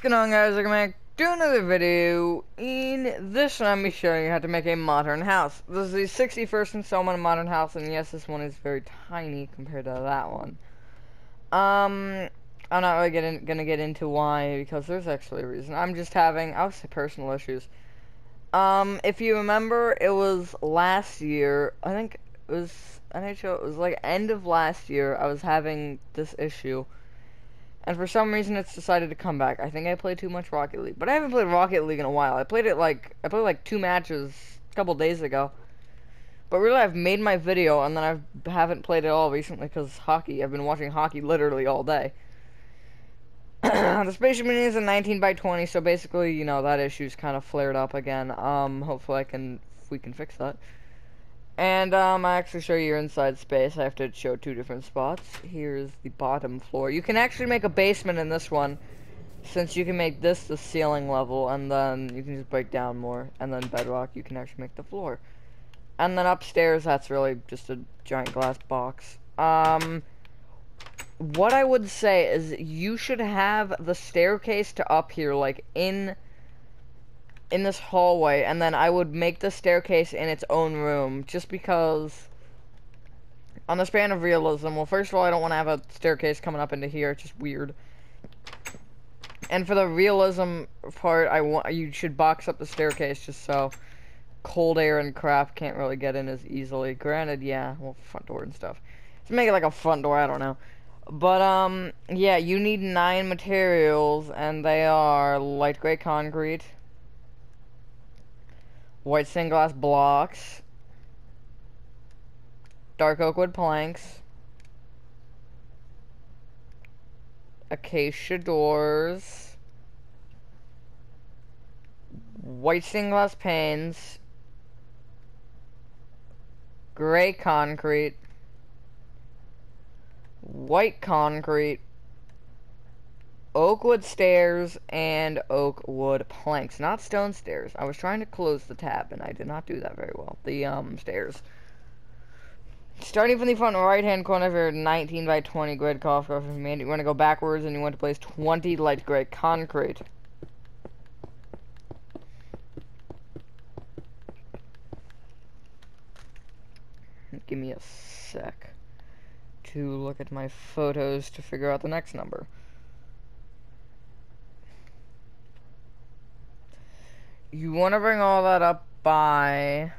What's going on guys, I'm gonna do another video. In this one I'm going to be showing you how to make a modern house. This is the 61st installment of Modern House, and yes, this one is very tiny compared to that one. Um, I'm not really getting, gonna get into why, because there's actually a reason. I'm just having, I would say personal issues. Um, if you remember, it was last year, I think it was, NHL, it was like end of last year, I was having this issue and for some reason it's decided to come back. I think I played too much Rocket League, but I haven't played Rocket League in a while. I played it like I played like two matches a couple days ago. But really, I've made my video and then I haven't played it all recently because hockey. I've been watching hockey literally all day. the Spaceship Mini is a 19 by 20, so basically, you know, that issue's kind of flared up again. Um, hopefully I can, we can fix that. And um, I actually show you your inside space. I have to show two different spots. Here's the bottom floor. You can actually make a basement in this one, since you can make this the ceiling level, and then you can just break down more. And then bedrock, you can actually make the floor. And then upstairs, that's really just a giant glass box. Um, what I would say is you should have the staircase to up here, like, in in this hallway, and then I would make the staircase in its own room, just because on the span of realism, well, first of all, I don't want to have a staircase coming up into here, it's just weird. And for the realism part, I want you should box up the staircase just so cold air and crap can't really get in as easily. Granted, yeah, well, front door and stuff. Let's make it like a front door, I don't know. But, um, yeah, you need nine materials, and they are light gray concrete, white stained glass blocks, dark oak wood planks, acacia doors, white stained glass panes, gray concrete, white concrete, oak wood stairs and oak wood planks, not stone stairs. I was trying to close the tab and I did not do that very well. The um stairs. Starting from the front right hand corner of your 19 by 20 grid call for you want to go backwards and you want to place 20 light gray concrete. Give me a sec to look at my photos to figure out the next number. You want to bring all that up by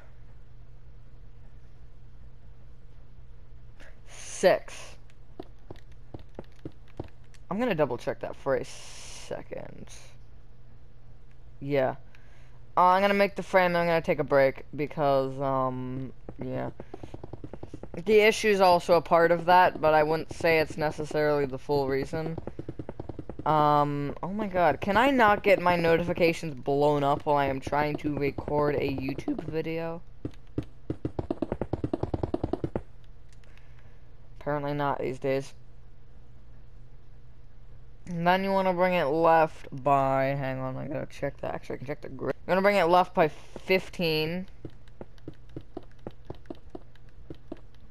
six. I'm gonna double check that for a second. Yeah. Uh, I'm gonna make the frame I'm gonna take a break because, um, yeah. The issue is also a part of that, but I wouldn't say it's necessarily the full reason. Um, oh my god, can I not get my notifications blown up while I am trying to record a YouTube video? Apparently not these days. And then you want to bring it left by, hang on, I gotta check that, actually I can check the grid. I'm gonna bring it left by 15.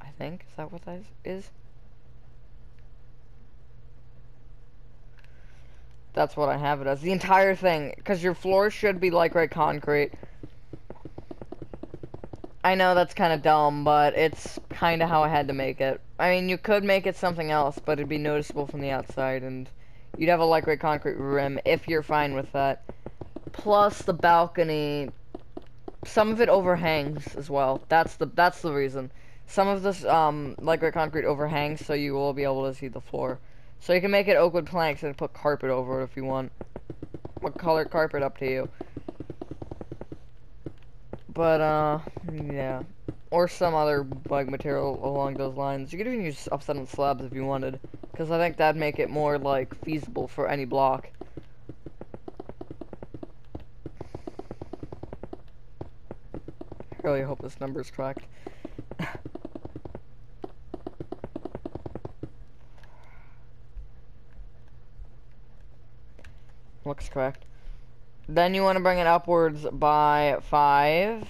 I think, is that what that is? That's what I have it as. The entire thing. Because your floor should be like right concrete. I know that's kind of dumb, but it's kind of how I had to make it. I mean, you could make it something else, but it'd be noticeable from the outside, and you'd have a light gray concrete rim if you're fine with that. Plus, the balcony, some of it overhangs as well. That's the that's the reason. Some of this um, light gray concrete overhangs, so you will be able to see the floor. So you can make it oak wood planks and put carpet over it if you want. What color carpet up to you. But, uh, yeah. Or some other, bug material along those lines. You could even use down slabs if you wanted. Because I think that'd make it more, like, feasible for any block. I really hope this number is correct. looks correct. Then you want to bring it upwards by 5.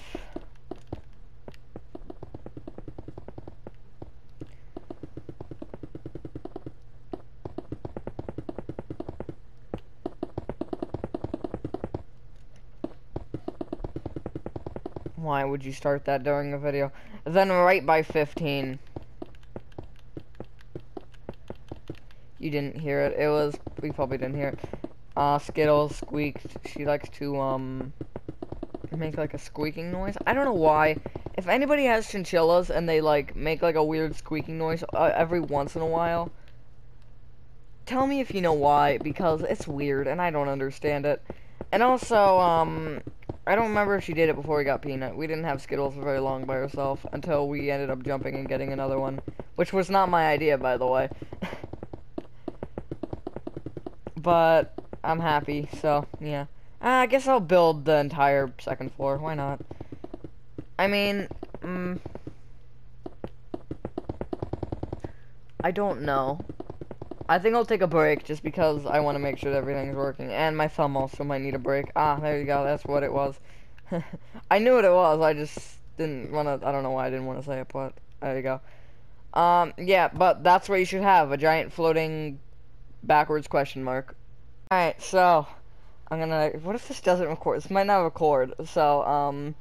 Why would you start that during a video? Then right by 15. You didn't hear it. It was... We probably didn't hear it. Uh, Skittles squeaked. She likes to, um, make like a squeaking noise. I don't know why. If anybody has chinchillas and they like make like a weird squeaking noise uh, every once in a while, tell me if you know why because it's weird and I don't understand it. And also, um, I don't remember if she did it before we got Peanut. We didn't have Skittles for very long by herself until we ended up jumping and getting another one, which was not my idea, by the way. but I'm happy, so yeah. Uh, I guess I'll build the entire second floor. Why not? I mean, mm, I don't know. I think I'll take a break just because I want to make sure that everything's working. And my thumb also might need a break. Ah, there you go. That's what it was. I knew what it was. I just didn't want to. I don't know why I didn't want to say it, but there you go. Um, yeah, but that's what you should have. A giant floating backwards question mark. Alright, so I'm gonna. What if this doesn't record? This might not record. So, um,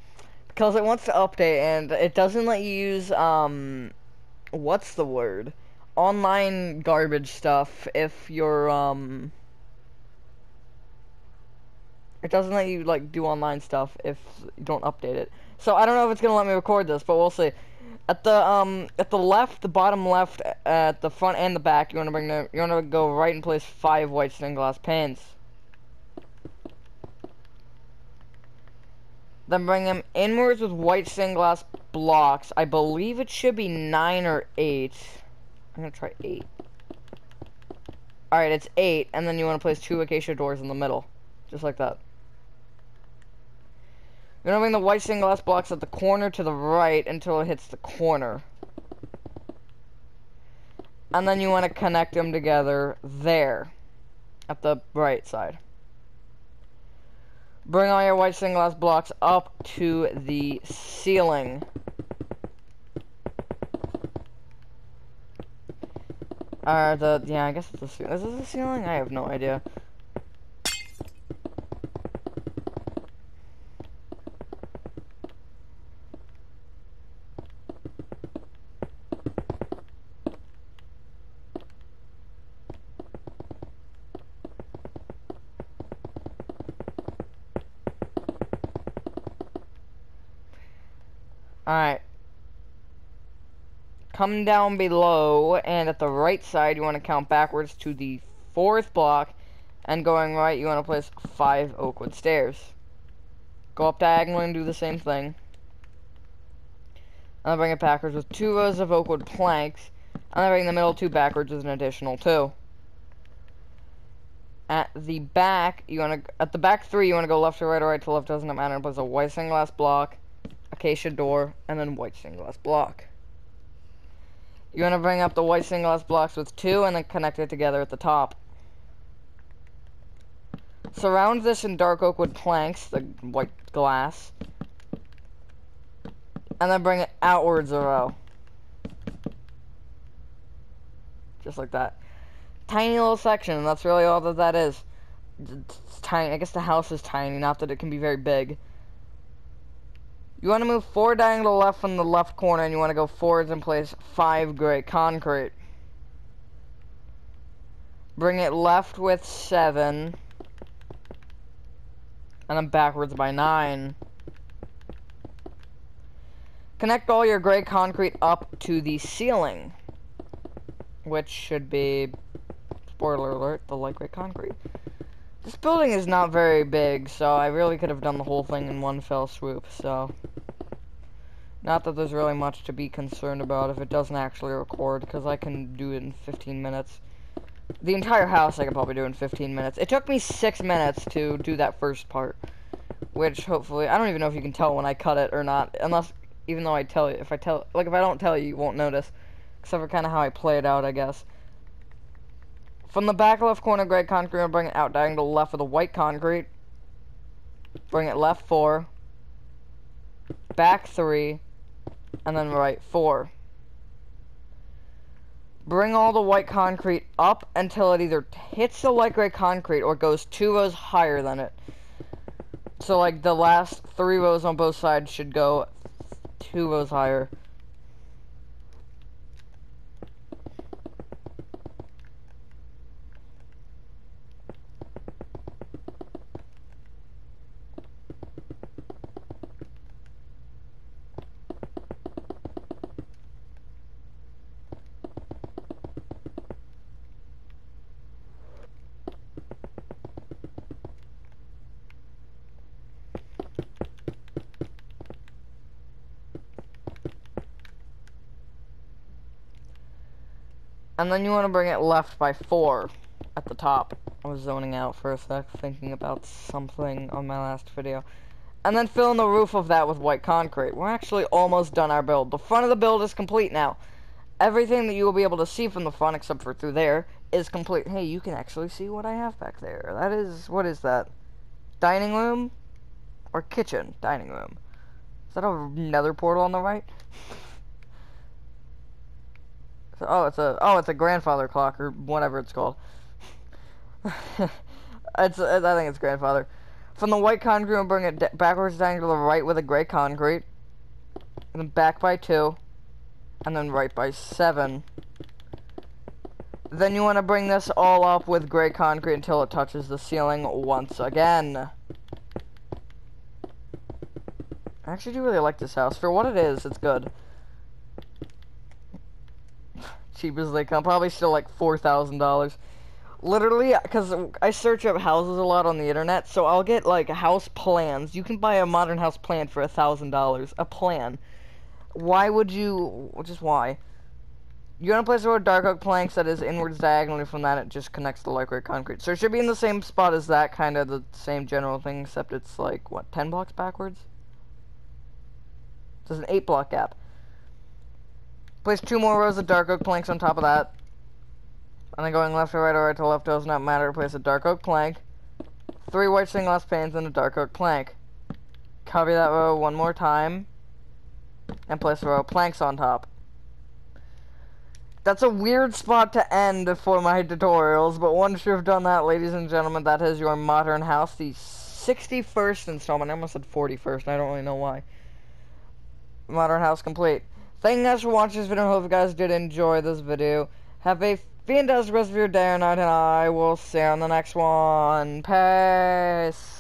because it wants to update and it doesn't let you use, um, what's the word? Online garbage stuff if you're, um, it doesn't let you, like, do online stuff if you don't update it. So I don't know if it's gonna let me record this, but we'll see. At the, um, at the left, the bottom left, at the front and the back, you wanna bring the, you wanna go right and place five white stained glass panes. Then bring them inwards with white stained glass blocks. I believe it should be nine or eight. I'm gonna try eight. Alright, it's eight, and then you want to place two acacia doors in the middle. Just like that. You're bring the white stained glass blocks at the corner to the right until it hits the corner. And then you want to connect them together there. At the right side. Bring all your white stained glass blocks up to the ceiling. Uh, the, yeah, I guess it's the ceiling. Is this the ceiling? I have no idea. Alright. Come down below, and at the right side, you want to count backwards to the fourth block, and going right, you want to place five oakwood stairs. Go up diagonally and do the same thing. And then bring it backwards with two rows of oakwood planks, and then bring the middle two backwards with an additional two. At the back, you want to, at the back three, you want to go left to right or right to left, doesn't matter, place a white stained glass block, acacia door, and then white stained glass block. You're to bring up the white stained glass blocks with two and then connect it together at the top. Surround this in dark oak wood planks, the white glass. And then bring it outwards a row. Just like that. Tiny little section, that's really all that that is. It's tiny. I guess the house is tiny, not that it can be very big. You want to move four diagonal left from the left corner, and you want to go forwards and place five gray concrete. Bring it left with seven. And then backwards by nine. Connect all your gray concrete up to the ceiling. Which should be, spoiler alert, the light gray concrete. This building is not very big, so I really could have done the whole thing in one fell swoop, so... Not that there's really much to be concerned about if it doesn't actually record, because I can do it in 15 minutes. The entire house I could probably do in 15 minutes. It took me 6 minutes to do that first part. Which, hopefully, I don't even know if you can tell when I cut it or not, unless, even though I tell you, if I tell, like, if I don't tell you, you won't notice. Except for kind of how I play it out, I guess. From the back left corner, gray concrete, bring it out diagonal left with the white concrete. Bring it left four. Back three. And then write four. Bring all the white concrete up until it either hits the light gray concrete or goes two rows higher than it. So like the last three rows on both sides should go two rows higher. And then you want to bring it left by four at the top. I was zoning out for a sec, thinking about something on my last video. And then fill in the roof of that with white concrete. We're actually almost done our build. The front of the build is complete now. Everything that you will be able to see from the front, except for through there, is complete. Hey, you can actually see what I have back there. That is, what is that? Dining room? Or kitchen? Dining room. Is that a nether portal on the right? Oh, it's a oh, it's a grandfather clock or whatever it's called. it's I think it's grandfather. From the white concrete, bring it backwards down to the right with a gray concrete, and then back by two, and then right by seven. Then you want to bring this all up with gray concrete until it touches the ceiling once again. I actually do really like this house. For what it is, it's good cheap as they come. Probably still like $4,000. Literally, because I search up houses a lot on the internet, so I'll get like house plans. You can buy a modern house plan for a $1,000. A plan. Why would you... Just why? You want to place a row of dark oak planks that is inwards diagonally from that, it just connects to light gray concrete. So it should be in the same spot as that, kind of the same general thing, except it's like, what, 10 blocks backwards? There's an 8 block gap. Place two more rows of dark oak planks on top of that. And then going left to right or right to left does not matter. Place a dark oak plank. Three white stained glass panes and a dark oak plank. Copy that row one more time. And place a row of planks on top. That's a weird spot to end for my tutorials, but once you've done that, ladies and gentlemen, that is your modern house, the 61st installment. I almost said 41st, I don't really know why. Modern house complete. Thank you guys for watching this video. Hope you guys did enjoy this video. Have a fantastic rest of your day or night, and I will see you on the next one. Peace.